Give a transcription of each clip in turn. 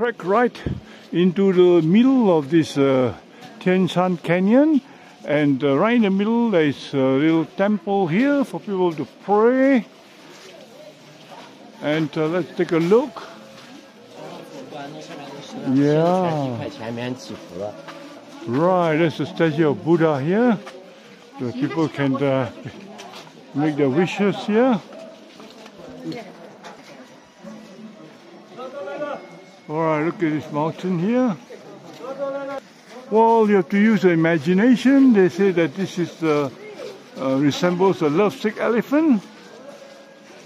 trek right into the middle of this uh, Shan Canyon. And uh, right in the middle there is a little temple here for people to pray. And uh, let's take a look. Yeah. Right there's a statue of Buddha here. So people can uh, make their wishes here Alright, look at this mountain here. Well, you have to use your imagination. They say that this is uh, uh, resembles a lovesick elephant.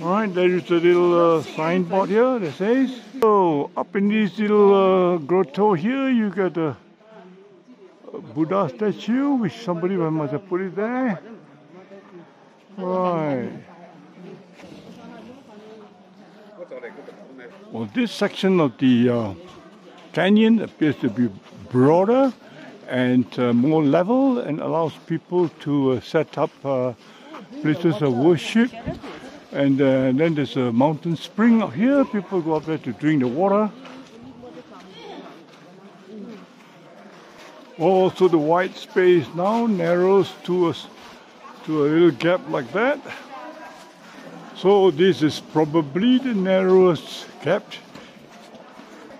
Alright, there is a little uh, signboard here that says. So, up in this little uh, grotto here, you got a, a Buddha statue, which somebody must have put it there. Right. Well, this section of the uh, canyon appears to be broader and uh, more level and allows people to uh, set up uh, places of worship. And uh, then there's a mountain spring up here. People go up there to drink the water. Also, the white space now narrows to a, to a little gap like that. So this is probably the narrowest gap.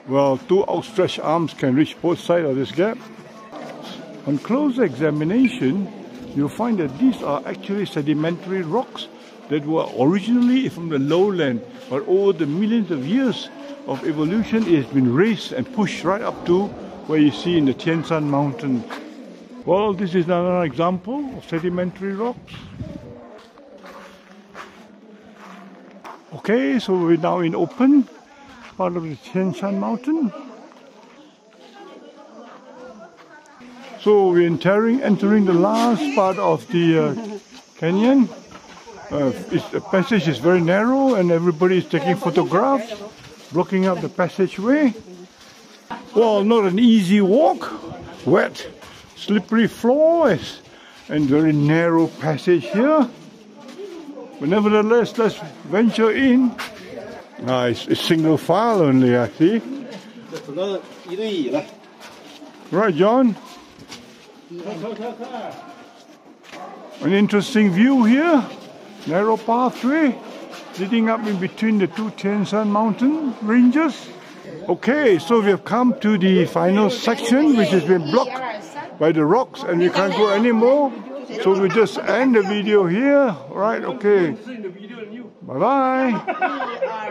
Well, two outstretched arms can reach both sides of this gap. On close examination, you'll find that these are actually sedimentary rocks that were originally from the lowland, but over the millions of years of evolution, it has been raised and pushed right up to where you see in the Tian Shan Mountains. Well, this is another example of sedimentary rocks. Okay, so we're now in open part of the Tian Shan mountain. So we're entering, entering the last part of the uh, canyon. Uh, the passage is very narrow and everybody is taking photographs, blocking up the passageway. Well, not an easy walk, wet, slippery floors, and very narrow passage here. But nevertheless, let's venture in. Ah, it's, it's single file only, I see. Right, John? An interesting view here. Narrow pathway leading up in between the two Tian Shan mountain ranges. Okay, so we have come to the final section which has been blocked by the rocks and we can't go anymore. So we just end the video here. Right, okay. Bye bye.